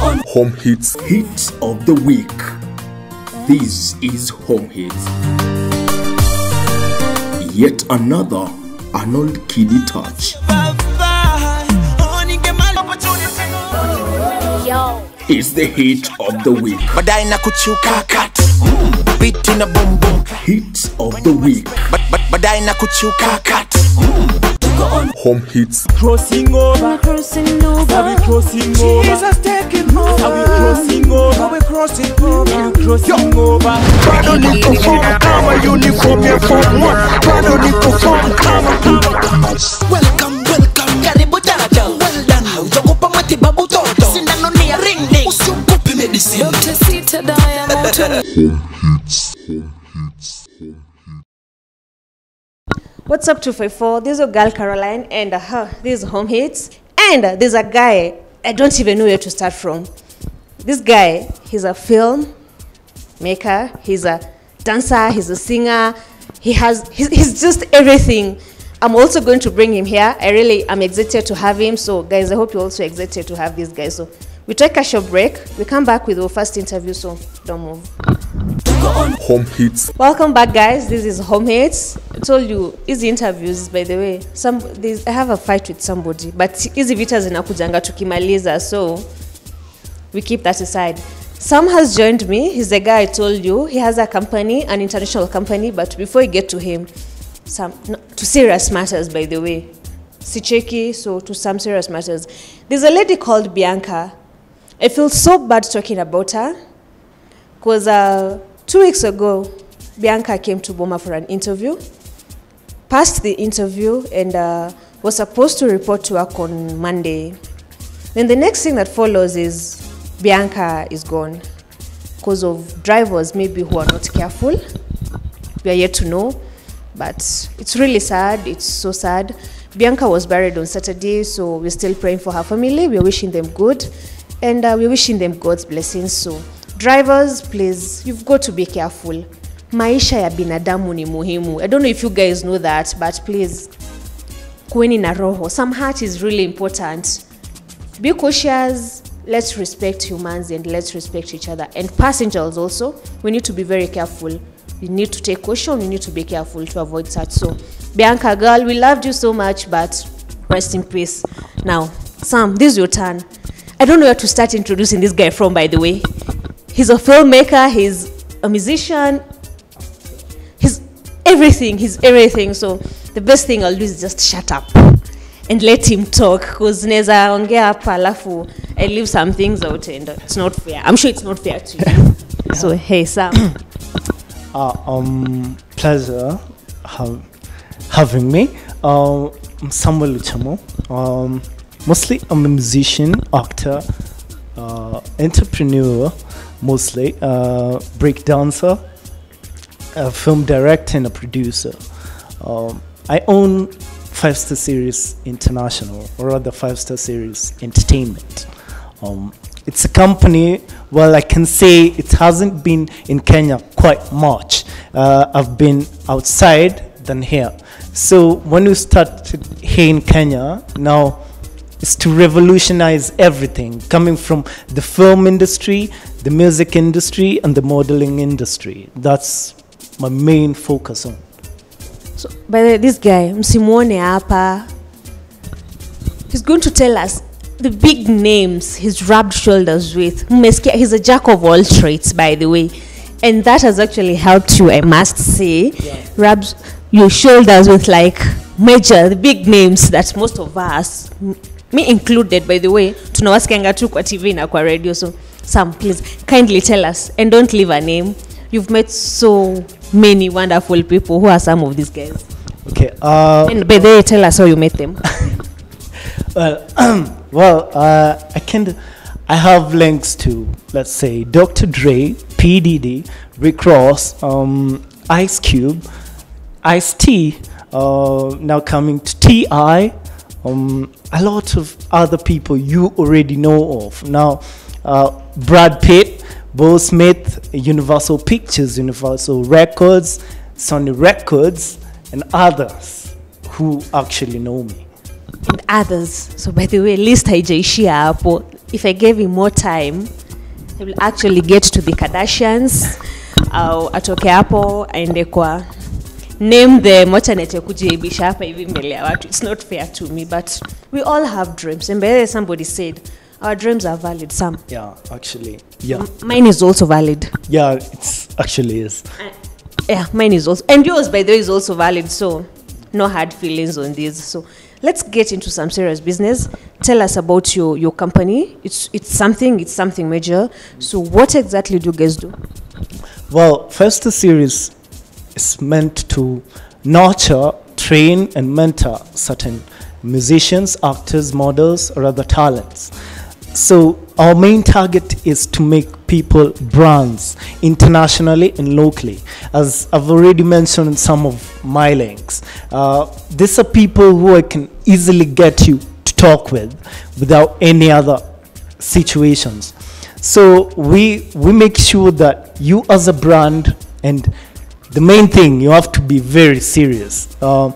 Home Hits Hits of the Week. This is Home Hits. Yet another Arnold Kiddy touch. Yo. Is the hit of the week. baadaye na kuchuka kat biti na boom boom Hits of the week. Ba- ba- baadaye na kuchuka kat Home Hits. crossing over. Crossing over. Are we crossing over? Jesus taking over Are we crossing over? Are we crossing over Are we crossing over? bado niko form kama uniform ya form 1 bado niko form kama welcome welcome karibu dada well done haujakupa matibabu toto sindano ni ya ring ding usiogope medicine Dr. Sita Diana. What's up, 254? This is your girl Caroline, and uh, this is Home Hits. And uh, there's a guy, I don't even know where to start from. This guy, he's a film maker, he's a dancer, he's a singer, he has, he's, he's just everything. I'm also going to bring him here. I really am excited to have him. So, guys, I hope you're also excited to have this guy. So, we take a short break. We come back with our first interview, so don't move. Home Hits. Welcome back, guys. This is Home Hits. I told you easy interviews, by the way. Some I have a fight with somebody, but easy vita zinakujanga tukimaliza, so we keep that aside. Sam has joined me. He's the guy I told you. He has a company, an international company, but before we get to him, some no, to serious matters, by the way. Sicheki, so to some serious matters. There's a lady called Bianca. I feel so bad talking about her because uh, two weeks ago, Bianca came to Boma for an interview, passed the interview, and uh, was supposed to report to work on Monday. Then the next thing that follows is Bianca is gone because of drivers maybe who are not careful. We are yet to know, but it's really sad. It's so sad. Bianca was buried on Saturday, so we're still praying for her family. We're wishing them good, and uh, we're wishing them God's blessings. So, drivers, please, you've got to be careful. Maisha ya binadamu ni muhimu. I don't know if you guys know that, but please, kuweni na roho. Some heart is really important. Be cautious. Let's respect humans and let's respect each other. And passengers also, we need to be very careful. You need to take caution. You need to be careful to avoid such. So, Bianca, girl, we loved you so much, but rest in peace. Now, Sam, this is your turn. I don't know where to start introducing this guy from, by the way. He's a filmmaker. He's a musician. He's everything. He's everything. So, the best thing I'll do is just shut up and let him talk because naweza ongea hapa alafu I leave some things out and it's not fair. I'm sure it's not fair to you. So hey Sam. Uh, um, pleasure have, having me. Uh, I'm Samuel Luchemo. Um, mostly I'm a musician, actor, uh, entrepreneur, mostly uh, break dancer, a film director, and a producer. Um, I own Five Star Series International, or rather Five Star Series Entertainment. Um, it's a company, well, I can say it hasn't been in Kenya quite much. Uh, I've been outside than here. So when we started here in Kenya, now it's to revolutionize everything, coming from the film industry, the music industry, and the modeling industry. That's my main focus on. So by the way, this guy msimuone hapa. He's going to tell us the big names he's rubbed shoulders with. He's a jack of all trades, by the way. And that has actually helped you, I must say. Rubs your shoulders with like major, the big names that most of us, me included, by the way, tunawasikianga tu kwa TV na kwa radio. So, Sam, please kindly tell us and don't leave a name. You've met so many wonderful people. Who are some of these guys? Okay. Uh, And by the way, tell us how you met them. Well, well, uh, I can. I have links to, let's say, Dr. Dre, PDD, Rick Ross, um, Ice Cube, Ice T, uh, now coming to Ti, um, a lot of other people you already know of. Now, uh, Brad Pitt, Will Smith, Universal Pictures, Universal Records, Sony Records, and others who actually know me. and others. So by the way, list haijaishia hapo. if I gave him more time, he will actually get to the Kardashians au atoke hapo aende kwa name them wacha nete hapa hivi mbele ya watu. It's not fair to me but we all have dreams. And by the way somebody said our dreams are valid some Yeah, actually. Yeah. mine is also valid. Yeah, it's actually is. Uh, yeah mine is also and yours by the way is also valid so no hard feelings on this. So let's get into some serious business. Tell us about your your company. It's it's something it's something major. So what exactly do you guys do? Well, first the series is meant to nurture, train, and mentor certain musicians, actors, models, or other talents. So our main target is to make people brands internationally and locally. As I've already mentioned in some of my links, uh, these are people who I can easily get you to talk with without any other situations. So we we make sure that you as a brand and the main thing you have to be very serious. Uh,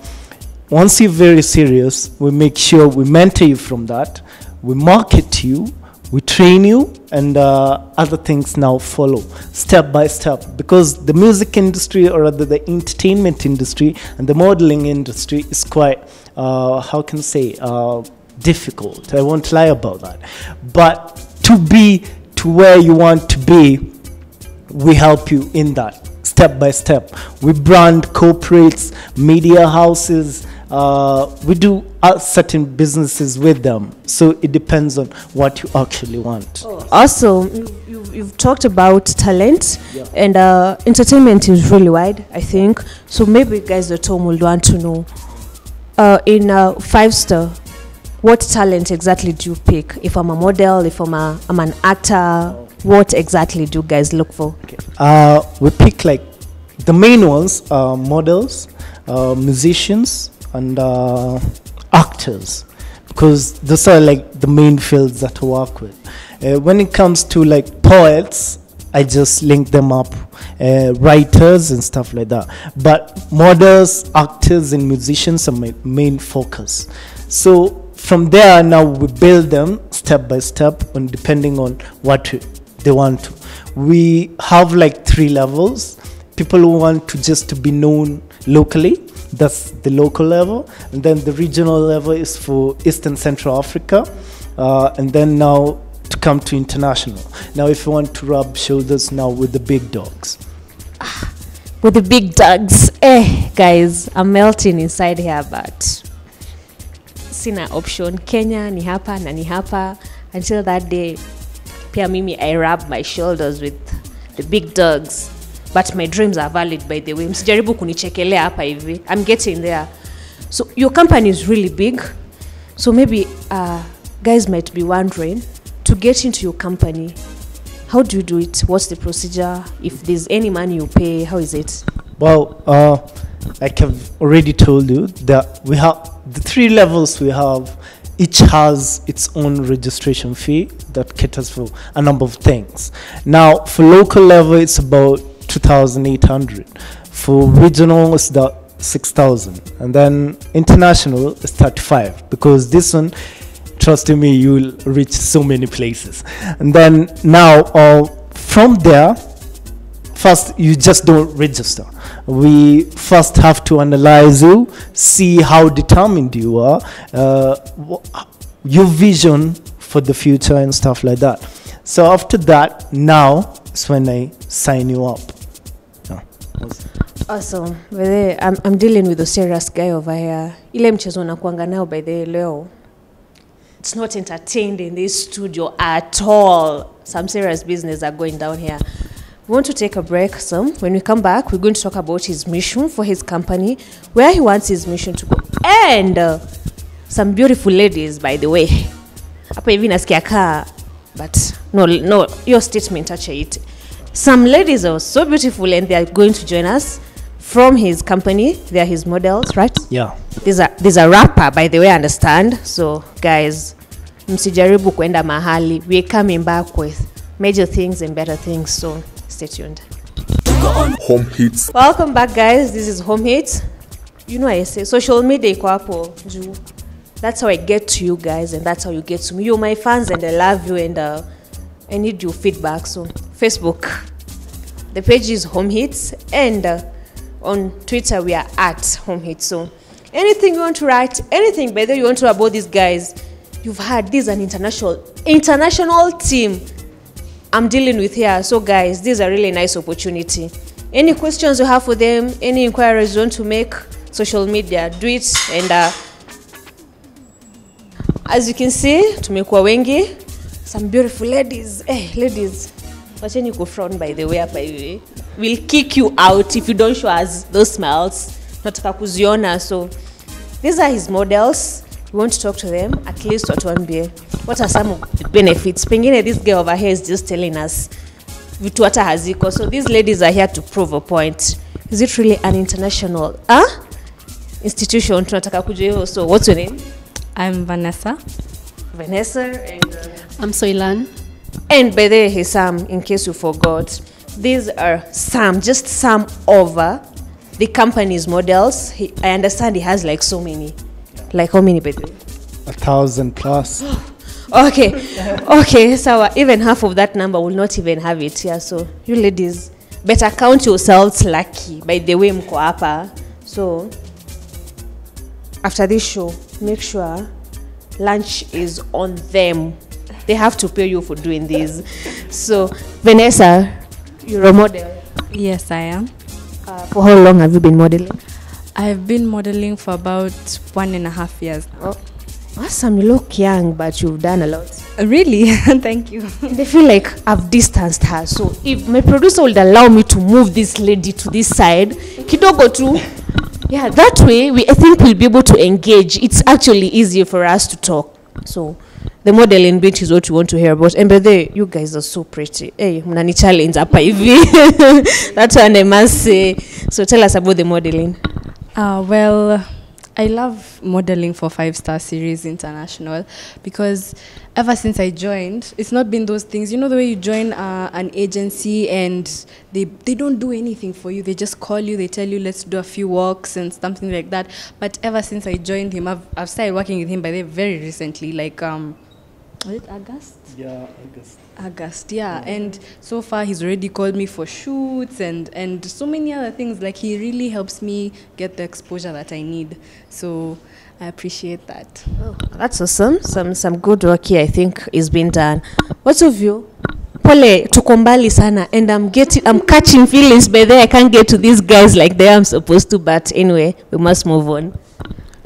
once you're very serious, we make sure we mentor you from that. We market you, we train you, and uh, other things now follow step by step. Because the music industry, or rather the entertainment industry, and the modeling industry is quite, uh, how can I say, uh, difficult. I won't lie about that. But to be to where you want to be, we help you in that step by step. We brand corporates, media houses. Uh, we do uh, certain businesses with them. So it depends on what you actually want. also you- you've, you've talked about talent and uh, entertainment is really wide i think so maybe guys at home will want to know uh, in uh, five star what talent exactly do you pick if i'm a model if i'm, a, I'm an actor what exactly do you guys look for Uh, we pick like the main ones are models, uh, musicians, and uh, actors because those are like the main fields that I work with. Uh, when it comes to like poets, I just link them up, uh, writers and stuff like that. But models, actors, and musicians are my main focus. So from there now we build them step by step, and depending on what they want to. We have like three levels. People who want to just to be known locally, that's the local level, and then the regional level is for Eastern Central Africa, uh, and then now to come to international. Now, if you want to rub shoulders now with the big dogs, with the big dogs eh guys i'm melting inside here but sina option kenya ni hapa na ni hapa until that day pia mimi i rub my shoulders with the big dogs. But my dreams are valid by the way. Msijaribu kunichekelea hapa hivi. I'm getting there. So your company is really big. So maybe uh, guys might be wondering to get into your company how do you do it? What's the procedure? If there's any money you pay how is it? Well, uh, like I've already told you, that we have the three levels we have. Each has its own registration fee that caters for a number of things. Now, for local level, it's about two thousand eight hundred. For regional, it's the six thousand, and then international is thirty-five. Because this one, trust me, you'll reach so many places. And then now, uh, from there, first you just don't register. We first have to analyze you see how determined you are uh, your vision for the future and stuff like that. So after that now is when i sign you up. Yeah. awesome. By the I'm, I'm dealing with a serious guy over here. Ile mchezo nao by the leo. It's not entertained in this studio at all. Some serious business are going down here we want to take a break some when we come back we're going to talk about his mission for his company where he wants his mission to go. And uh, some beautiful ladies by the way. Hapa hivi nasikia kaa but no no your statement acha it. Some ladies are so beautiful and they are going to join us from his company. They are his models right? Yeah. There's a, there's a rapper by the way I understand? So guys msijaribu kwenda mahali. We're coming back with major things and better things so stay tuned Home hits. welcome back guys this is home Hits. you know i say social media hapo That's how I get to you guys, and that's how you get to me. You're my fans, and I love you, and uh, I need your feedback. So, Facebook, the page is Home Hits, and uh, on Twitter we are at Home Hits. So, anything you want to write, anything better you want to about these guys, you've heard. This is an international international team. I'm dealing with here. So, guys, this is a really nice opportunity. Any questions you have for them, any inquiries you want to make, social media, do it. And uh, as you can see, tumekuwa wengi, some beautiful ladies. Hey, ladies, wacheni front, by the way hapa hivi. We'll kick you out if you don't show us those smiles. Not kuziona. So, these are his models. We want to talk to them, at least watuambie what are some of the benefits. Pengine this girl over here is just telling us vitu hata haziko. So these ladies are here to prove a point. Is it really an international huh? institution? Tunataka kujua hivyo. So what's your name? I'm Vanessa. Vanessa and uh, I'm Soilan. and by the way, hey Sam, in case you forgot, these are some, just some uh, the company's models. He, I understand he has like so many. Like how many, bedrooms? A thousand plus. Okay, okay, so uh, even half of that number will not even have it here. So you ladies better count yourselves lucky. By the way, mko hapa. So after this show, make sure lunch is on them. They have to pay you for doing this. So Vanessa, you're a model. Yes, I am. Uh, for how long have you been modeling? I've been modeling for about one and a half years. Oh, awesome! You look young, but you've done a lot. Really? Thank you. They feel like I've distanced her. So if my producer would allow me to move this lady to this side, kidogo tu. Yeah, that way we I think we'll be able to engage. It's actually easier for us to talk. So the modeling bit is what you want to hear about. And by the way, you guys are so pretty. Hey, mnani challenge hapa hivi. That's what I must say. So tell us about the modeling. Uh, well, I love modeling for Five Star Series International because ever since I joined, it's not been those things. You know the way you join uh, an agency and they they don't do anything for you. They just call you, they tell you let's do a few walks and something like that. But ever since I joined him, I've I've started working with him by the very recently, like um, was it August? Yeah, guess. August, yeah. And so far, he's already called me for shoots and, and so many other things. Like, he really helps me get the exposure that I need. So, I appreciate that. Oh, that's awesome. Some some good work here I think is being done. What's of you? Pole, tuko mbali sana and I'm getting I'm catching feelings by there I can't get to these guys like they I'm supposed to but anyway, we must move on.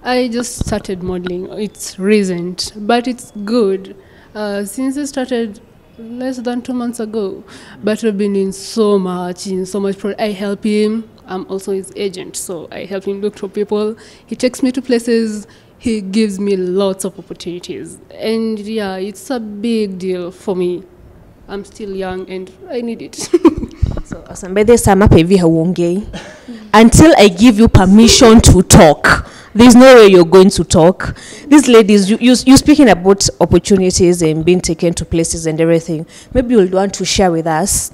I just started modeling. It's recent, but it's good. Uh, since I started less than two months ago, but we've been in so much, in so much. Pro- I help him. I'm also his agent, so I help him look for people. He takes me to places. He gives me lots of opportunities, and yeah, it's a big deal for me. I'm still young and I need it. So awesome. By hauongei until I give you permission to talk. There's no way you're going to talk. These ladies, you, you, you're speaking about opportunities and being taken to places and everything. Maybe you'll want to share with us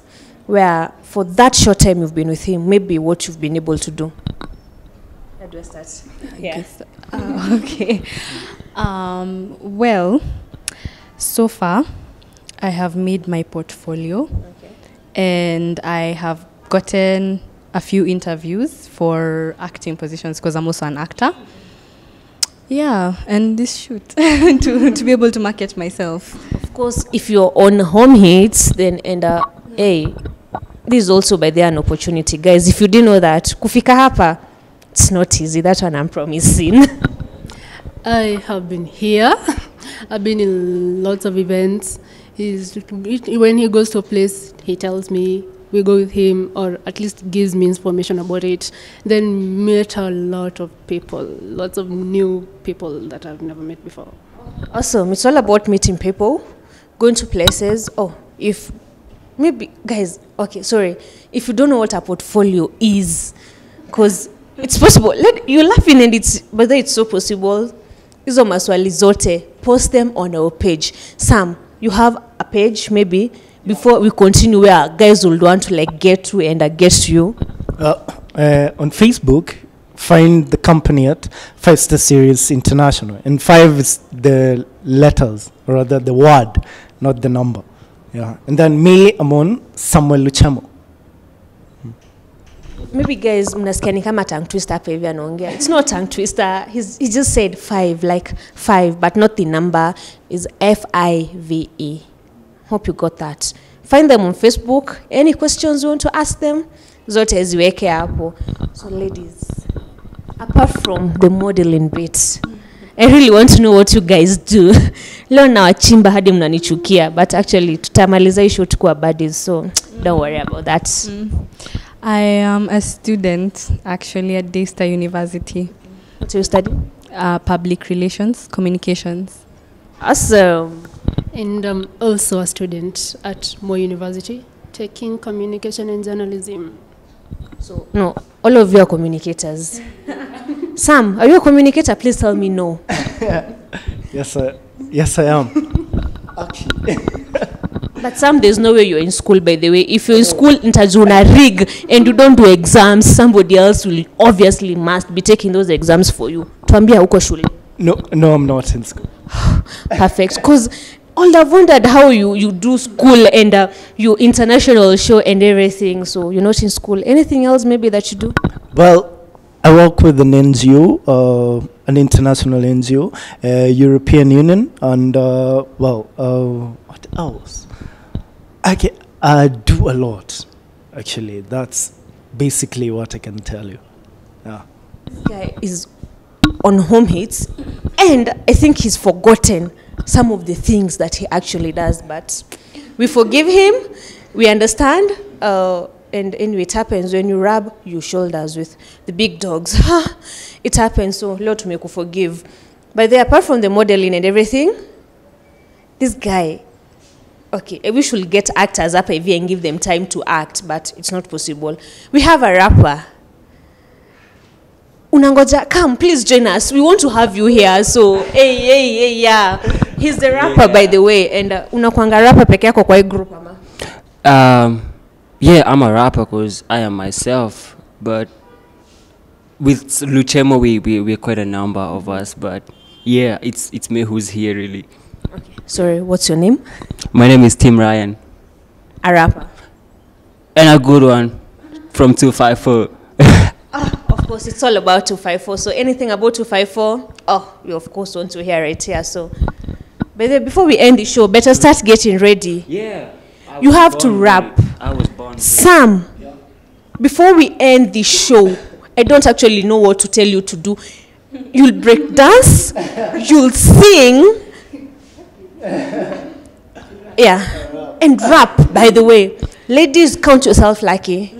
where, for that short time you've been with him, maybe what you've been able to do. How do I start? Yeah. Uh, okay. Um, well, so far, I have made my portfolio and I have gotten a few interviews for acting positions because I'm also an actor. Yeah, and this shoot to, to be able to market myself. Of course, if you're on home hits, then and uh, hey, this is also by there an opportunity, guys. If you didn't know that, kufika hapa, it's not easy. That one I'm promising. I have been here. I've been in lots of events. He's when he goes to a place, he tells me we go with him, or at least gives me information about it. Then meet a lot of people, lots of new people that I've never met before. awesome. It's all about meeting people, going to places. Oh, if maybe guys, okay, sorry. If you don't know what a portfolio is, because it's possible. Let you're laughing and it's whether it's so possible. Hizo maswali zote, post them on our page. Sam, you have a page maybe before we continue where guys will want to like get to and uh, get to you. Uh, uh, on Facebook, find the company at Five Star Series International. And five is the letters, or rather the word, not the number. Yeah. And then me, I'm on Samuel Luchemo. maybe guys mnasikia ni kama tongue twister hapa hivi anaongea it's not tongue twister He's, he just said five like five but not the number is f-i-v-e hope you got that find them on facebook any questions you want to ask them zote ziweke hapo so ladies apart from the modeling bit I really want to know what you guys do. Leo nawachimba hadi mnanichukia but actually tutamaliza hii show tukuwa buddies so don't worry about that. I am a student actually at Daystar University, What do you study? uh, public relations, communications. Awesome. And I'm also a student at Moi University, taking communication and journalism. So no, all of you are communicators. Sam, are you a communicator? Please tell me no. Yes, I, yes, I am. But Sam, there's no way you're in school, by the way. If you're in school, intajuna rig and you don't do exams, somebody else will obviously must be taking those exams for you. Tuambia uko shule. No, no, I'm not in school. Perfect. Because all I've wondered how you, you do school and uh, your international show and everything. So you're not in school. Anything else maybe that you do? Well, I work with an NGO, uh, an international NGO, uh, European Union, and uh, well, uh, what else? I, ca- I do a lot, actually. That's basically what I can tell you. Yeah. This guy is on home hits and i think he's forgotten some of the things that he actually does but we forgive him we understand uh, and and it happens. When you rub your shoulders with the big dogs it happens. So leo forgive. But they apart from the modeling and everything this guy okay we should get actors up here and give them time to act but it's not possible. We have a rapper unangoja come please join us. We want to have you here. So hey, hey, hey, yeah. he's the rapper yeah. by the way. And uh, unakwanga rapper peke yako kwa group ama? Um, yeah i'm a rapper because i am myself but with luchemo we, we, we're quite a number of us but yeah it's, it's me who's here really. Okay. sorry what's your name? My name is tim ryan. A rapper. And a good one from 254 course, it's all about 254. So anything about 254, oh, we of course want to hear it here. So, but then before we end the show, better start getting ready. Yeah. I you have to rap. I was born. Sam, yeah. before we end the show, I don't actually know what to tell you to do. You'll break dance, you'll sing. Yeah. And rap, by the way. Ladies, count yourself lucky.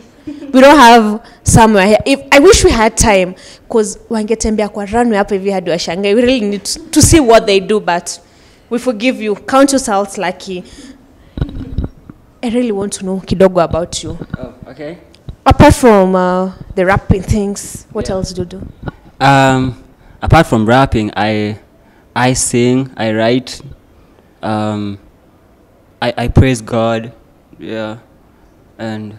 We don't have somewhere here. If I wish we had time, cause wangetembea kwa runway hapa hivi hadi washangae. We really need to, to see what they do, but we forgive you. Count yourselves lucky. I really want to know kidogo about you. Oh, okay. Apart from uh, the rapping things, what yeah. else do you do? Um, apart from rapping, I I sing, I write, um, I I praise God, yeah, and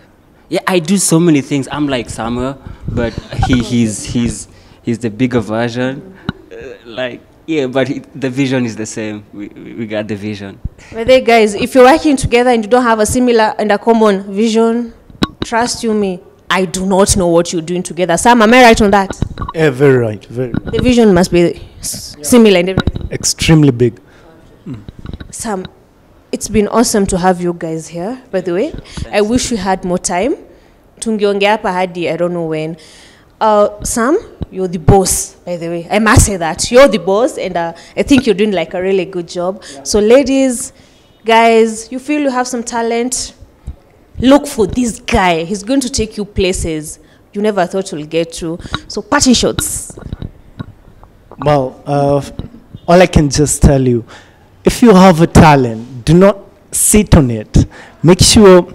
yeah, I do so many things. I'm like Samuel, but he he's he's he's the bigger version, uh, like yeah, but he, the vision is the same. We we we got the vision. But they guys, if you're working together and you don't have a similar and a common vision, trust you me, I do not know what you're doing together. Sam, am I right on that? Yeah, very right. Very The vision must be s- similar and everything. extremely big. Sam, it's been awesome to have you guys here, by the way. I wish we had more time. Tungeongea hapa hadi I don't know when. Uh, Sam, you're the boss, by the way. I must say that. You're the boss, and uh, I think you're doing like a really good job. So, ladies, guys, you feel you have some talent, look for this guy. He's going to take you places you never thought you'll get to. So, party shots. Well, uh, all I can just tell you, if you have a talent, do not sit on it. Make sure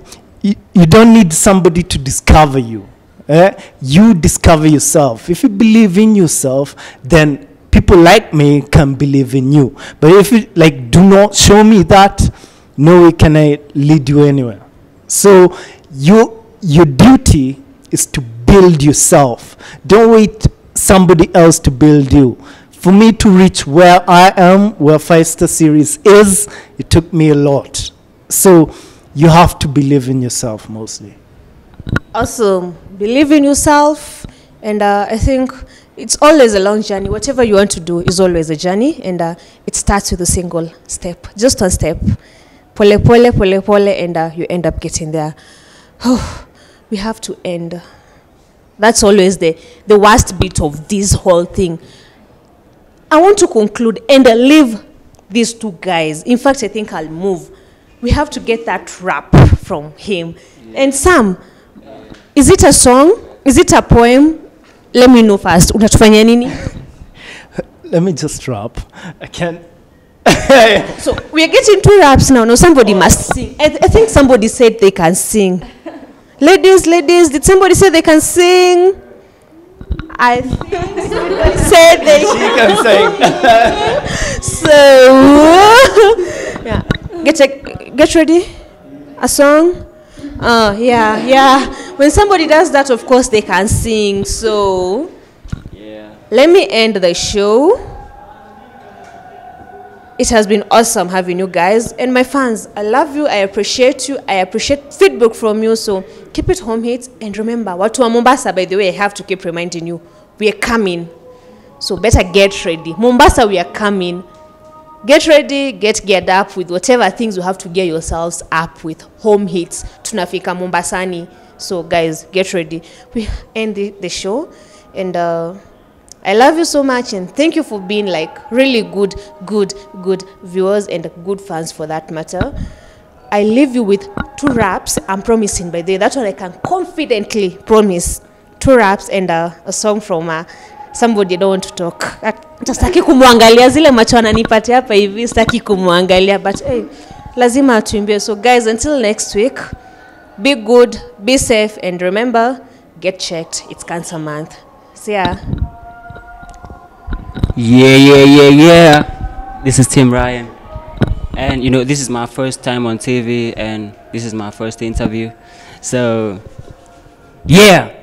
you, you don't need somebody to discover you. eh? You discover yourself. If you believe in yourself, then people like me can believe in you. But if you like, do not show me that, no way can I lead you anywhere. So your your duty is to build yourself. Don't wait somebody else to build you. For me to reach where I am, where Five Series is, it took me a lot. So you have to believe in yourself mostly. also believe in yourself and uh, i think it's always a long journey. Whatever you want to do is always a journey and uh, it starts with a single step just one step. Pole pole pole pole and uh, you end up getting there. Oh, we have to end. That's always the the worst bit of this whole thing i want to conclude and leave these two guys in fact i think i'll move we have to get that rap from him and sam is it a song? Is it a poem? Let me know first. Unatufanya nini? Let me just rap. I can't. So we are getting two raps now. No, somebody must sing. I, th- I think somebody said they can sing. Ladies, ladies, did somebody say they can sing? I think somebody said they can sing. so yeah, get a, get ready. A song. Oh yeah, yeah. When somebody does that, of course they can sing. So Yeah. let me end the show. It has been awesome having you guys and my fans. I love you. I appreciate you. I appreciate feedback from you. So keep it home hits and remember, watu wa Mombasa. By the way, I have to keep reminding you, we are coming. So better get ready. Mombasa, we are coming. Get ready, get geared up with whatever things you have to gear yourselves up with. Home hits. Tunafika Mombasani. So guys, get ready. We end the, the show and uh, I love you so much and thank you for being like really good, good, good viewers and good fans for that matter. I leave you with two raps. I'm promising by the way. That's what I can confidently promise. Two raps and uh, a song from uh, somebody don't talk. tastaki kumwangalia zile macho ananipatia hapa hivi, staki kumwangalia but hey, lazima atuimbie. So guys, until next week, be good, be safe and remember, get checked. It's cancer month. See ya. Yeah, yeah, yeah, yeah. This is Tim Ryan. And you know, this is my first time on TV and this is my first interview. So, yeah.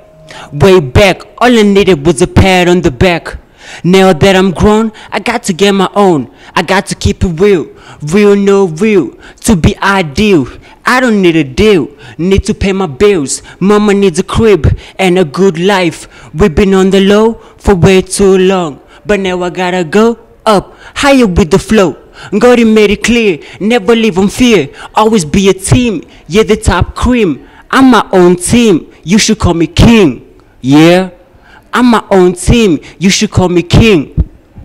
Way back, all I needed was a pat on the back. Now that I'm grown, I got to get my own. I got to keep it real. Real, no real. To be ideal. I don't need a deal. Need to pay my bills. Mama needs a crib and a good life. We've been on the low for way too long. But now I gotta go up, higher with the flow. God he made it clear, never live on fear. Always be a team, yeah, the top cream. I'm my own team, you should call me king. Yeah, I'm my own team, you should call me king.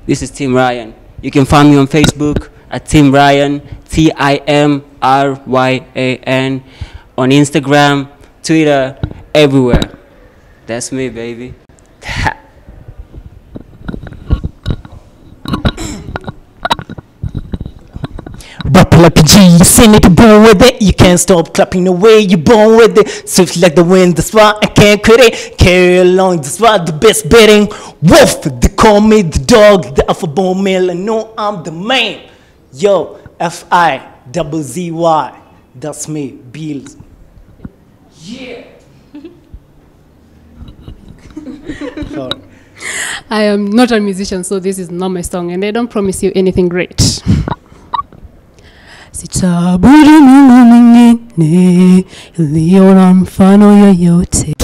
This is Tim Ryan. You can find me on Facebook at Tim Ryan, T I M R Y A N, on Instagram, Twitter, everywhere. That's me, baby. Rap like a G, you sing it, born with it. You can't stop clapping away, you're born with it. Swift like the wind, that's why I can't quit it. Carry along, that's why the best betting. Wolf, they call me the dog, the alpha bone male. I know I'm the man. Yo, F I double Z Y. That's me, Bills. Yeah. Sorry. I am not a musician, so this is not my song, and I don't promise you anything great. Sitabudi Mungu mwingine iliyo na mfano yoyote.